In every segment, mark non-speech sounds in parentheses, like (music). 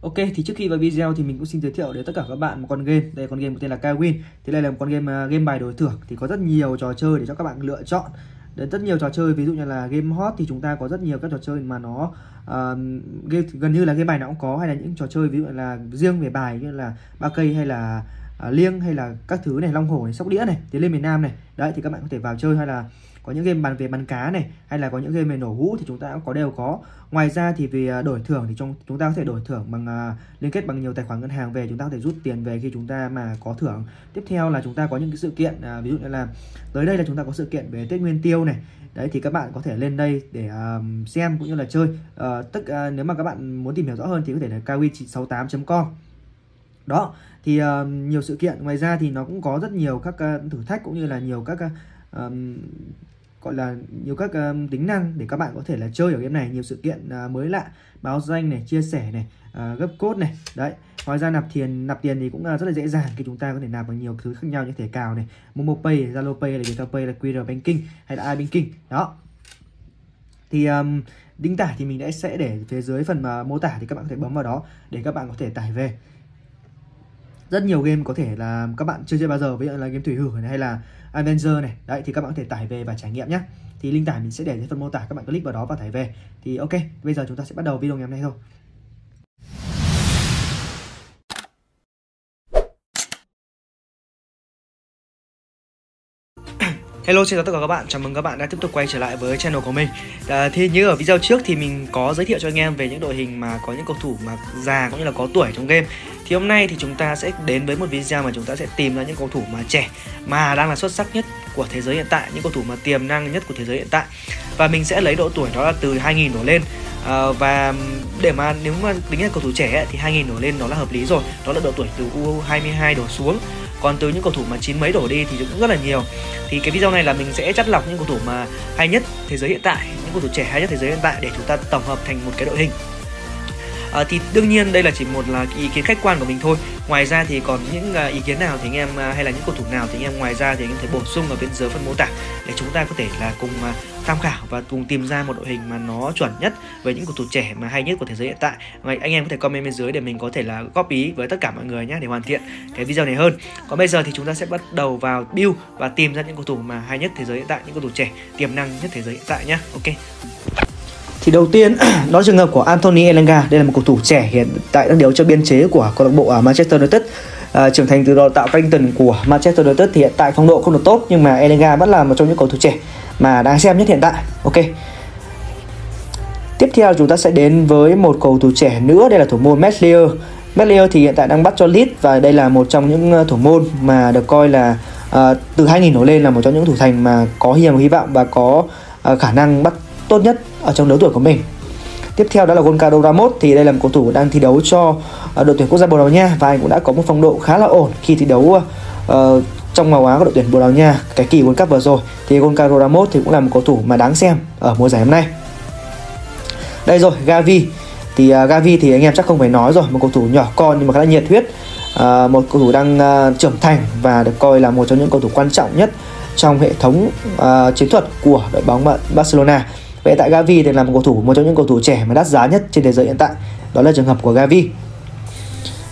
Ok thì trước khi vào video thì mình cũng xin giới thiệu đến tất cả các bạn một con game. Đây là con game có tên là Kawin. Thì đây là một con game uh, game bài đổi thưởng. Thì có rất nhiều trò chơi để cho các bạn lựa chọn. Đến rất nhiều trò chơi ví dụ như là game hot thì chúng ta có rất nhiều các trò chơi mà nó uh, game gần như là game bài nào cũng có. Hay là những trò chơi ví dụ là riêng về bài như là ba cây hay là uh, liêng hay là các thứ này long hổ này sóc đĩa này thế lên miền nam này. Đấy thì các bạn có thể vào chơi hay là có những game bàn về bắn cá này hay là có những game về nổ hũ thì chúng ta cũng có đều có. Ngoài ra thì về à, đổi thưởng thì trong chúng ta có thể đổi thưởng bằng uh, liên kết bằng nhiều tài khoản ngân hàng về chúng ta có thể rút tiền về khi chúng ta mà có thưởng. Tiếp theo là chúng ta có những cái sự kiện uh, ví dụ như là tới đây là chúng ta có sự kiện về tết nguyên tiêu này. Đấy thì các bạn có thể lên đây để uh, xem cũng như là chơi. Uh, tức uh, nếu mà các bạn muốn tìm hiểu rõ hơn thì có thể là kawi68.com đó thì uh, nhiều sự kiện. Ngoài ra thì nó cũng có rất nhiều các uh, thử thách cũng như là nhiều các uh, gọi là nhiều các um, tính năng để các bạn có thể là chơi ở game này. Nhiều sự kiện uh, mới lạ báo danh này chia sẻ này uh, gấp cốt này. Đấy ngoài ra nạp tiền nạp tiền thì cũng uh, rất là dễ dàng khi chúng ta có thể nạp bằng nhiều thứ khác nhau như thẻ cào này momo pay zalo pay là viettel pay là qr banking hay là ibanking đó. Thì um, đính tải thì mình đã sẽ để phía dưới phần mà mô tả thì các bạn có thể bấm vào đó để các bạn có thể tải về rất nhiều game có thể là các bạn chưa chơi bao giờ, ví dụ là game thủy hử này, hay là Avenger này. Đấy, thì các bạn có thể tải về và trải nghiệm nhé thì link tải mình sẽ để dưới phần mô tả, các bạn click vào đó và tải về. Thì ok, bây giờ chúng ta sẽ bắt đầu video ngày hôm nay thôi. Hello xin chào tất cả các bạn, chào mừng các bạn đã tiếp tục quay trở lại với channel của mình. À, Thì như ở video trước thì mình có giới thiệu cho anh em về những đội hình mà có những cầu thủ mà già cũng như là có tuổi trong game. Thì hôm nay thì chúng ta sẽ đến với một video mà chúng ta sẽ tìm ra những cầu thủ mà trẻ mà đang là xuất sắc nhất của thế giới hiện tại Những cầu thủ mà tiềm năng nhất của thế giới hiện tại. Và mình sẽ lấy độ tuổi đó là từ 2000 đổ lên. À, Và để mà nếu mà tính là cầu thủ trẻ ấy, thì 2000 đổ lên nó là hợp lý rồi. Đó là độ tuổi từ U22 đổ xuống còn từ những cầu thủ mà chín mấy đổ đi thì cũng rất là nhiều. Thì cái video này là mình sẽ chắt lọc những cầu thủ mà hay nhất thế giới hiện tại, những cầu thủ trẻ hay nhất thế giới hiện tại để chúng ta tổng hợp thành một cái đội hình à, thì đương nhiên đây là chỉ một là ý kiến khách quan của mình thôi. Ngoài ra thì còn những uh, ý kiến nào thì anh em uh, hay là những cầu thủ nào thì anh em ngoài ra thì anh em thể bổ sung ở bên dưới phần mô tả để chúng ta có thể là cùng uh, tham khảo và cùng tìm ra một đội hình mà nó chuẩn nhất với những cầu thủ trẻ mà hay nhất của thế giới hiện tại. Anh em có thể comment bên dưới để mình có thể là góp ý với tất cả mọi người nhé để hoàn thiện cái video này hơn. Còn bây giờ thì chúng ta sẽ bắt đầu vào build và tìm ra những cầu thủ mà hay nhất thế giới hiện tại những cầu thủ trẻ tiềm năng nhất thế giới hiện tại nhé ok thì đầu tiên (clears throat) đó là trường hợp của Anthony Elanga đây là một cầu thủ trẻ hiện tại đang điều cho biên chế của câu lạc bộ à, Manchester United. À, trưởng thành từ đào tạo Carrington của Manchester United thì hiện tại phong độ không được tốt nhưng mà Elanga vẫn là một trong những cầu thủ trẻ mà đáng xem nhất hiện tại. Ok. Tiếp theo chúng ta sẽ đến với một cầu thủ trẻ nữa. Đây là thủ môn Meslier Meslier thì hiện tại đang bắt cho Leeds và đây là một trong những ờ, thủ môn mà được coi là uh, từ 2000 nổi lên là một trong những thủ thành mà có hiềm hy vọng và có uh, khả năng bắt tốt nhất ở trong lứa tuổi của mình Tiếp theo đó là Goncalo Ramos thì đây là một cầu thủ đang thi đấu cho ờ, đội tuyển quốc gia Bồ Đào Nha và anh cũng đã có một phong độ khá là ổn khi thi đấu uh, trong màu áo của đội tuyển Bồ Đào Nha cái kỳ World Cup vừa rồi thì Goncalo Ramos thì cũng là một cầu thủ mà đáng xem ở mùa giải hôm nay. Đây rồi, Gavi thì uh, Gavi thì anh em chắc không phải nói rồi, một cầu thủ nhỏ con nhưng mà khá là nhiệt huyết, uh, một cầu thủ đang uh, trưởng thành và được coi là một trong những cầu thủ quan trọng nhất trong hệ thống uh, chiến thuật của đội bóng Barcelona. Vậy tại Gavi thì là một cầu thủ một trong những cầu thủ trẻ mà đắt giá nhất trên thế giới hiện tại. Đó là trường hợp của Gavi.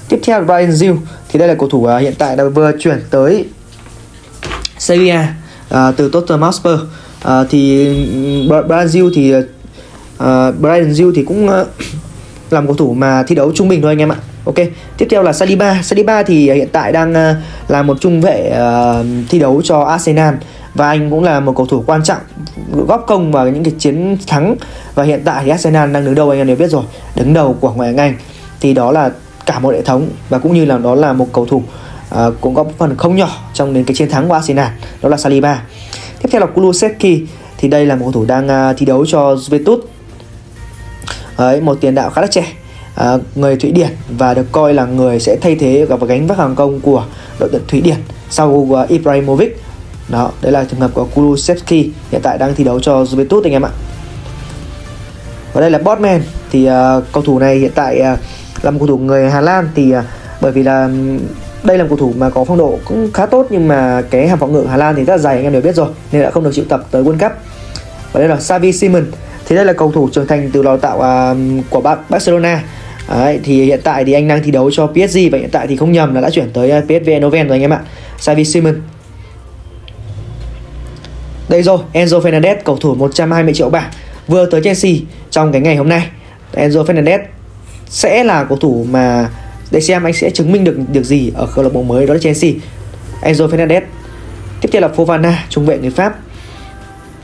Tiếp theo là Brian Gill thì đây là cầu thủ à, hiện tại đã vừa chuyển tới Sevilla uh, à, từ Tottenham Hotspur. Uh, thì ừ, Brian Gill thì uh, Brian Gill thì cũng uh, làm cầu thủ mà thi đấu trung bình thôi anh em ạ. Ok, tiếp theo là Saliba. Saliba thì hiện tại đang uh, là một trung vệ uh, thi đấu cho Arsenal và anh cũng là một cầu thủ quan trọng góp công vào những cái chiến thắng. Và hiện tại thì Arsenal đang đứng đầu anh em đều biết rồi đứng đầu của ngoại hạng Anh. Thì đó là cả một hệ thống và cũng như là đó là một cầu thủ uh, cũng có phần không nhỏ trong đến cái chiến thắng của Arsenal đó là Saliba. Tiếp theo là Kulusevski thì đây là một cầu thủ đang uh, thi đấu cho Juventus. Ấy một tiền đạo khá là trẻ uh, người Thụy Điển và được coi là người sẽ thay thế và gánh vác hàng công của đội tuyển Thụy Điển sau uh, Ibrahimovic đó đây là trường hợp của Kulusevski hiện tại đang thi đấu cho Juventus anh em ạ và đây là Botman thì uh, cầu thủ này hiện tại uh, là một cầu thủ người Hà Lan thì uh, bởi vì là đây là một cầu thủ mà có phong độ cũng khá tốt nhưng mà cái hàng phòng ngự Hà Lan thì rất là dày anh em đều biết rồi nên đã không được chịu tập tới World Cup và đây là Xavi Simon thì đây là cầu thủ trưởng thành từ đào tạo uh, của Barcelona Đấy, thì hiện tại thì anh đang thi đấu cho PSG và hiện tại thì không nhầm là đã chuyển tới PSV Eindhoven rồi anh em ạ. Xavi Simon. Đây rồi, Enzo Fernandez cầu thủ 120 triệu bảng vừa tới Chelsea trong cái ngày hôm nay. Enzo Fernandez sẽ là cầu thủ mà để xem anh sẽ chứng minh được được gì ở câu lạc bộ mới đó là Chelsea. Enzo Fernandez. Tiếp theo là Fofana, trung vệ người Pháp.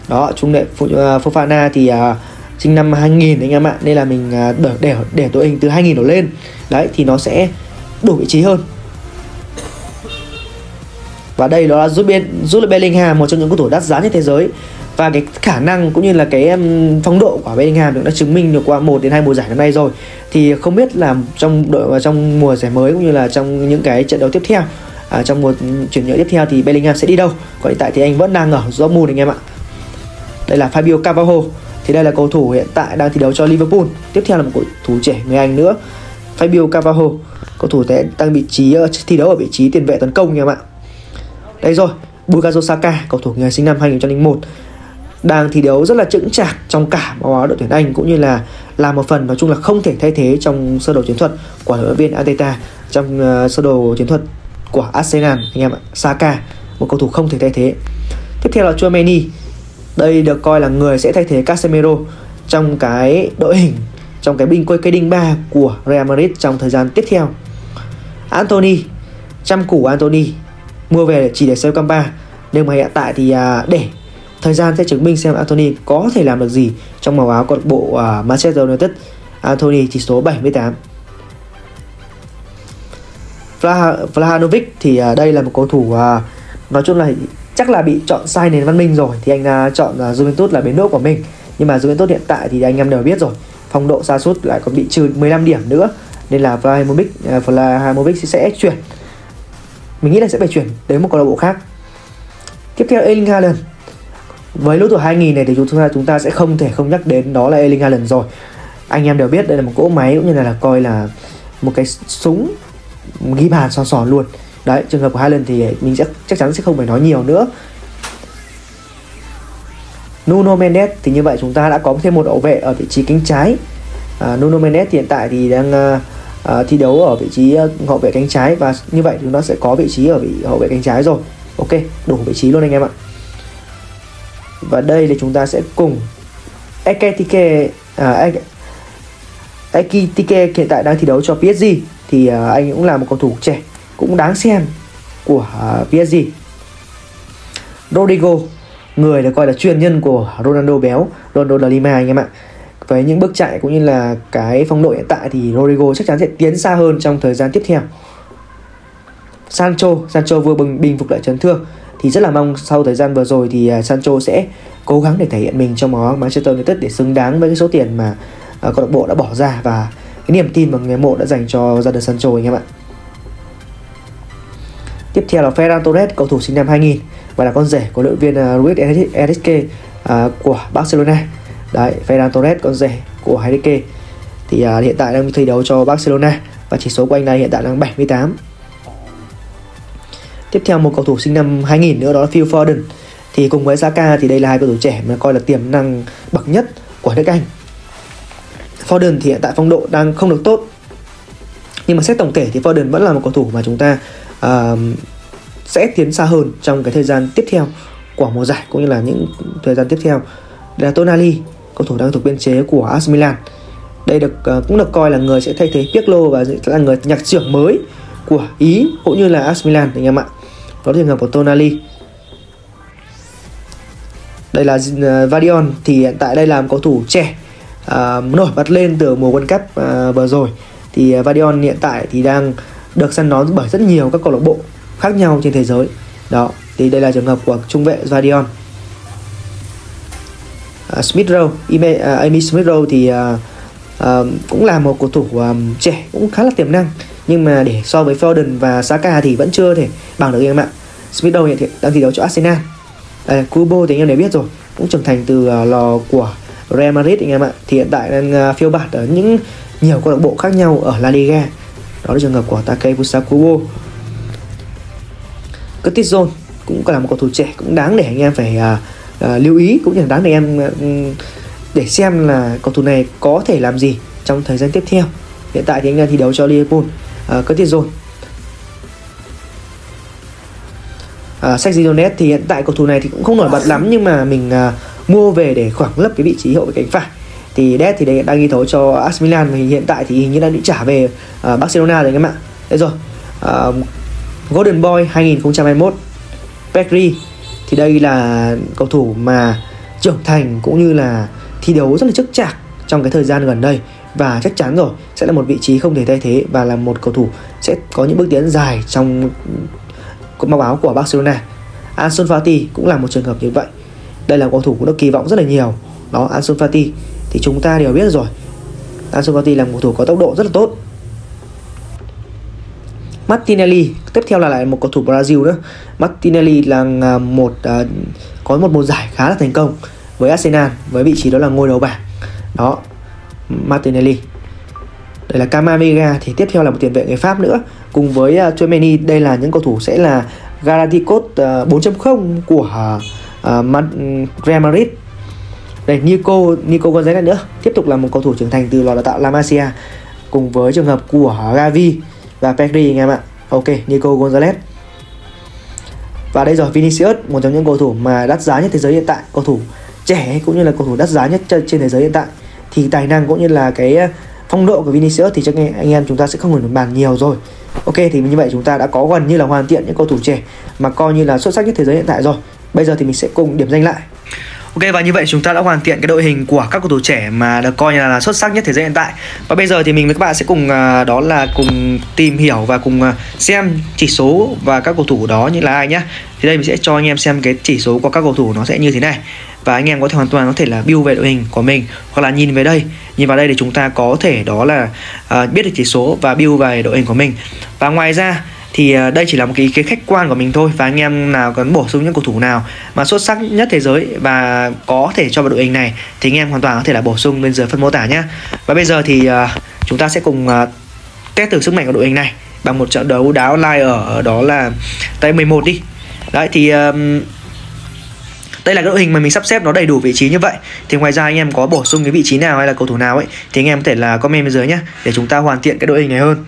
Đó, trung vệ ờ, Fofana thì uh, sinh năm 2000 anh em ạ nên là mình uh, để để để đội hình từ 2000 đổ lên đấy thì nó sẽ đủ vị trí hơn và đây đó là Jude Bellingham một trong những cầu thủ đắt giá nhất thế giới. Và cái khả năng cũng như là cái phong độ của Bellingham cũng đã chứng minh được qua một đến hai mùa giải năm nay rồi. Thì không biết là trong đội trong mùa giải mới cũng như là trong những cái trận đấu tiếp theo à, trong mùa chuyển nhượng tiếp theo thì Bellingham sẽ đi đâu? Còn hiện tại thì anh vẫn đang ở Dortmund anh em ạ. Đây là Fabio Carvalho thì đây là cầu thủ hiện tại đang thi đấu cho Liverpool. Tiếp theo là một cầu thủ trẻ người Anh nữa Fabio Carvalho cầu thủ sẽ tăng vị trí ờ, thi đấu ở vị trí tiền vệ tấn công nha em ạ đây rồi Bukayo Saka cầu thủ người sinh năm 2001 đang thi đấu rất là chững chạc trong cả màu áo đội tuyển Anh cũng như là làm một phần nói chung là không thể thay thế trong sơ đồ chiến thuật của huấn luyện viên Arteta trong uh, sơ đồ chiến thuật của Arsenal anh em ạ. Saka một cầu thủ không thể thay thế. Tiếp theo là Chouameni đây được coi là người sẽ thay thế Casemiro trong cái đội hình trong cái binh quay cây đinh ba của Real Madrid trong thời gian tiếp theo. Anthony, chăm củ Anthony mua về chỉ để xem Campa nhưng mà hiện tại thì à, để. Thời gian sẽ chứng minh xem Anthony có thể làm được gì trong màu áo câu lạc bộ uh, Manchester United. Anthony chỉ số 78. Vlahovic thì à, đây là một cầu thủ à, nói chung là chắc là bị chọn sai nền văn minh rồi. Thì anh chọn uh, Juventus là bến đỗ của mình. Nhưng mà Juventus hiện tại thì anh em đều biết rồi. Phong độ xa sút lại còn bị trừ 15 điểm nữa. Nên là Vlahovic Vlahovic sẽ chuyển mình nghĩ là sẽ phải chuyển đến một câu lạc bộ khác. Tiếp theo Erling Haaland. Với lứa tuổi 2000 này thì chúng ta chúng ta sẽ không thể không nhắc đến đó là Erling Haaland rồi. Anh em đều biết đây là một cỗ máy cũng như là, là coi là một cái súng ghi bàn sòn sòn luôn. Đấy trường hợp của Haaland thì mình sẽ chắc chắn sẽ không phải nói nhiều nữa. Nuno Mendes thì như vậy chúng ta đã có thêm một hậu vệ ở vị trí cánh trái. À, Nuno Mendes hiện tại thì đang uh, Ờ, thi đấu ở vị trí ờ, hậu vệ cánh trái và như vậy chúng ta sẽ có vị trí ở vị hậu vệ cánh trái rồi. Ok đủ vị trí luôn anh em ạ. Và đây thì chúng ta sẽ cùng Ekitike à, Ekitike hiện tại đang thi đấu cho PSG thì uh, anh cũng là một cầu thủ trẻ cũng đáng xem của à, uh, PSG Rodrigo người được coi là chuyên nhân của Ronaldo béo Ronaldo da Lima anh em ạ với những bước chạy cũng như là cái phong độ hiện tại thì Rodrigo chắc chắn sẽ tiến xa hơn trong thời gian tiếp theo Sancho Sancho vừa bình, bình phục lại chấn thương thì rất là mong sau thời gian vừa rồi thì à, Sancho sẽ cố gắng để thể hiện mình trong máu Manchester United để xứng đáng với cái số tiền mà uh, câu lạc bộ đã bỏ ra và cái niềm tin mà người mộ đã dành cho ra đình Sancho anh em ạ Tiếp theo là Ferran Torres, cầu thủ sinh năm 2000 và là con rể của đội viên uh, Luis Enrique uh, của Barcelona. Đấy, Ferran Torres con rể của Enrique thì à, hiện tại đang thi đấu cho Barcelona và chỉ số của anh này hiện tại đang 78. Tiếp theo một cầu thủ sinh năm 2000 nữa đó là Phil Foden. Thì cùng với Saka thì đây là hai cầu thủ trẻ mà coi là tiềm năng bậc nhất của nước Anh. Foden thì hiện tại phong độ đang không được tốt. Nhưng mà xét tổng thể thì Foden vẫn là một cầu thủ mà chúng ta uh, sẽ tiến xa hơn trong cái thời gian tiếp theo của mùa giải cũng như là những thời gian tiếp theo đây là Tonali cầu thủ đang thuộc biên chế của AS Milan. Đây được ờ, cũng được coi là người sẽ thay thế Pirlo và sẽ là người nhạc trưởng mới của Ý cũng như là AS Milan anh em ạ. Đó là trường hợp của Tonali. Đây là ờ, Vadion thì hiện tại đây là một cầu thủ trẻ à, nổi bật lên từ mùa World Cup à, vừa rồi. Thì Vadion hiện tại thì đang được săn đón bởi rất nhiều các câu lạc bộ khác nhau trên thế giới. Đó thì đây là trường hợp của trung vệ Vadion uh, Smith Rowe Amy, uh, à, Amy Smith Rowe thì uh, uh, cũng là một cầu thủ um, trẻ cũng khá là tiềm năng. Nhưng mà để so với Foden và Saka thì vẫn chưa thể bằng được anh em ạ. Smith Rowe hiện đang thi đấu cho Arsenal. À, Kubo thì anh em đều biết rồi cũng trưởng thành từ uh, lò của Real Madrid anh em ạ. Thì hiện tại đang uh, phiêu bạt ở những nhiều câu lạc bộ khác nhau ở La Liga. Đó là trường hợp của Takefusa Kubo Curtis Jones cũng là một cầu thủ trẻ cũng đáng để anh em phải uh, uh, lưu ý cũng như là đáng để em uh, để xem là cầu thủ này có thể làm gì trong thời gian tiếp theo. Hiện tại thì anh đang thi đấu cho Liverpool. Uh, tiền rồi. uh, Sergio thì hiện tại cầu thủ này thì cũng không nổi bật lắm nhưng mà mình uh, mua về để khoảng lấp cái vị trí hậu vệ cánh phải. Thì Dead thì đang ghi thấu cho AS Milan và hiện tại thì hình như đang bị trả về uh, Barcelona rồi các bạn Đấy rồi uh, Golden Boy 2021 Pedri thì đây là cầu thủ mà trưởng thành cũng như là thi đấu rất là chức chạc trong cái thời gian gần đây và chắc chắn rồi, sẽ là một vị trí không thể thay thế và là một cầu thủ sẽ có những bước tiến dài trong màu áo của Barcelona. Ansu Fati cũng là một trường hợp như vậy. Đây là cầu thủ cũng được kỳ vọng rất là nhiều. Đó, Ansu Fati, thì chúng ta đều biết rồi. Ansu Fati là một cầu thủ có tốc độ rất là tốt. Martinelli tiếp theo là lại một cầu thủ Brazil nữa. Martinelli là à, một uh, có một mùa giải khá là thành công với Arsenal với vị trí đó là ngôi đầu bảng. Đó, Martinelli. Đây là Camavinga thì tiếp theo là một tiền vệ người Pháp nữa cùng với à, uh, Chouameni đây là những cầu thủ sẽ là Galacticos uh, 4.0 của uh, Real Madrid đây Nico Nico Gonzalez nữa tiếp tục là một cầu thủ trưởng thành từ lò đào tạo La Masia cùng với trường hợp của Gavi và Pedri, anh em ạ. Ok, Nico Gonzalez. Và đây rồi, Vinicius, một trong những cầu thủ mà đắt giá nhất thế giới hiện tại. Cầu thủ trẻ cũng như là cầu thủ đắt giá nhất trên thế giới hiện tại. Thì tài năng cũng như là cái ờ, phong độ của Vinicius thì chắc anh em chúng ta sẽ không cần bàn nhiều rồi. Ok, thì như vậy chúng ta đã có gần như là hoàn thiện những cầu thủ trẻ mà coi như là xuất sắc nhất thế giới hiện tại rồi. Bây giờ thì mình sẽ cùng điểm danh lại. Ok và như vậy chúng ta đã hoàn thiện cái đội hình của các cầu thủ trẻ mà được coi như là xuất sắc nhất thế giới hiện tại. Và bây giờ thì mình với các bạn sẽ cùng à, đó là cùng tìm hiểu và cùng à, xem chỉ số và các cầu thủ đó như là ai nhá. Thì đây mình sẽ cho anh em xem cái chỉ số của các cầu thủ nó sẽ như thế này. Và anh em có thể hoàn toàn có thể là build về đội hình của mình hoặc là nhìn về đây. Nhìn vào đây để chúng ta có thể đó là uh, biết được chỉ số và build về đội hình của mình. Và ngoài ra thì ờ, đây chỉ là một cái ý kiến khách quan của mình thôi và anh em nào cần bổ sung những cầu thủ nào mà xuất sắc nhất thế giới và có thể cho vào đội hình này thì anh em hoàn toàn có thể là bổ sung bên dưới phần mô tả nhé và bây giờ thì ờ, chúng ta sẽ cùng ờ, test thử sức mạnh của đội hình này bằng một trận đấu đá online ở đó là tay 11 đi. Đấy, thì đây là cái đội hình mà mình sắp xếp nó đầy đủ vị trí như vậy. Thì ngoài ra anh em có bổ sung cái vị trí nào hay là cầu thủ nào ấy thì anh em có thể là comment bên dưới nhé để chúng ta hoàn thiện cái đội hình này hơn.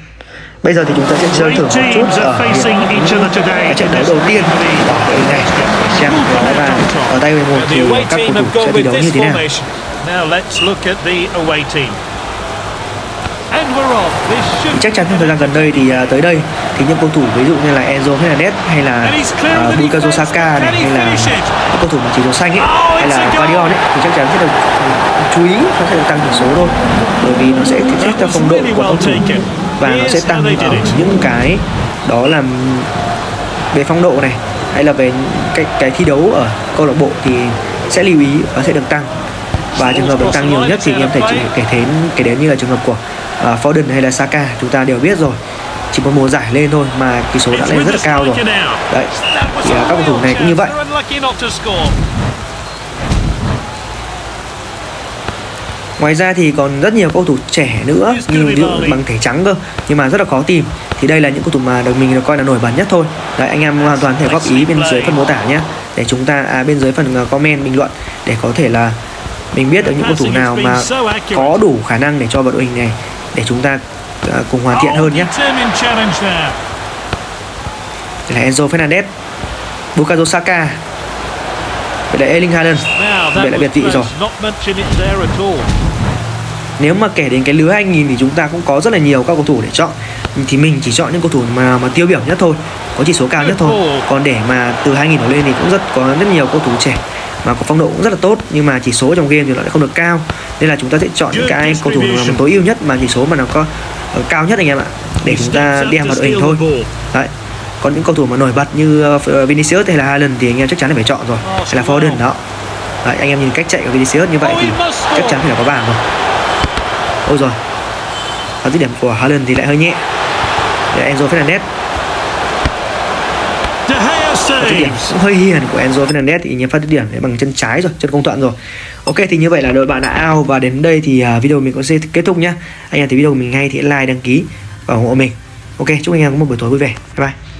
Bây giờ thì chúng ta sẽ chơi thử một chút. ở cái trận đấu đầu tiên. ở đội hình này xem đó là ở tay 11 thì các cầu thủ sẽ thi đấu như thế nào. Chắc chắn trong thời gian gần đây thì uh, tới đây thì những cầu thủ ví dụ như là Enzo Fernandez hay là uh, Bukayo Saka này hay là các cầu thủ mà chỉ số xanh ấy hay là Guardiol ấy thì chắc chắn sẽ được uh, chú ý nó sẽ được tăng chỉ số thôi. Bởi vì nó sẽ xét theo phong độ của cầu thủ và nó sẽ tăng ở những cái đó là về phong độ này hay là về cái cái thi đấu ở câu lạc bộ thì sẽ lưu ý và sẽ được tăng. Và trường hợp được tăng nhiều nhất thì em thể chỉ kể đến kể đến như là trường hợp của uh, Foden hay là Saka chúng ta đều biết rồi. Chỉ một mùa giải lên thôi mà kỳ số đã lên rất là cao rồi. đấy thì uh, các cầu thủ này cũng như vậy Ngoài ra thì còn rất nhiều cầu thủ trẻ nữa như ví dụ bằng thẻ trắng cơ nhưng mà rất là khó tìm. Thì đây là những cầu thủ mà được mình được coi là nổi bật nhất thôi. Đấy anh em hoàn toàn thể góp ý bên dưới phần mô tả nhé để chúng ta à, bên dưới phần à, comment bình luận để có thể là mình biết được những cầu thủ nào mà có đủ khả năng để cho vào đội hình này để chúng ta à, cùng hoàn thiện hơn nhé. Đây là Enzo Fernandez Bukayo Saka Vậy là Erling Haaland. Vậy là biệt vị rồi nếu mà kể đến cái lứa anh nhìn thì chúng ta cũng có rất là nhiều các cầu thủ để chọn. Thì mình chỉ chọn những cầu thủ mà mà tiêu biểu nhất thôi có chỉ số cao nhất thôi. Còn để mà từ 2000 đổ lên thì cũng rất có rất nhiều cầu thủ trẻ mà có phong độ cũng rất là tốt nhưng mà chỉ số trong game thì lại không được cao. Nên là chúng ta sẽ chọn những cái cầu thủ mà mình tối ưu nhất mà chỉ số mà nó có uh, cao nhất anh em ạ để chúng ta đem vào đội hình thôi. Đấy. Còn những cầu thủ mà nổi bật như uh, Vinicius hay là Haaland thì anh em chắc chắn là phải chọn rồi. Hay là Foden đó. Đấy, anh em nhìn cách chạy của Vinicius như vậy thì chắc chắn phải là có bàn rồi ôi rồi. Và dứt điểm của Haaland thì lại hơi nhẹ. Để Enzo Fernandez. Dứt điểm cũng hơi hiền của Enzo Fernandez thì nhìn phát dứt điểm bằng chân trái rồi chân công thuận rồi. Ok thì như vậy là đội bạn đã out và đến đây thì à, video mình cũng sẽ kết thúc nhá. Anh em thấy video mình hay thì like đăng ký và ủng hộ mình. Ok chúc anh em có một buổi tối vui vẻ. Bye bye